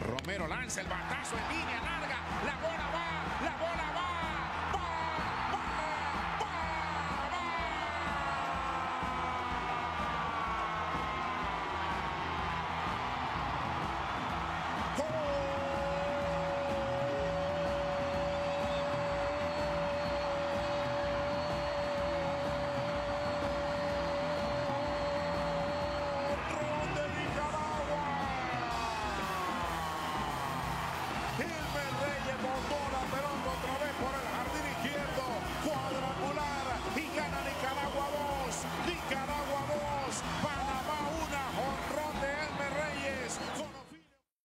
Romero lanza el batazo en línea larga.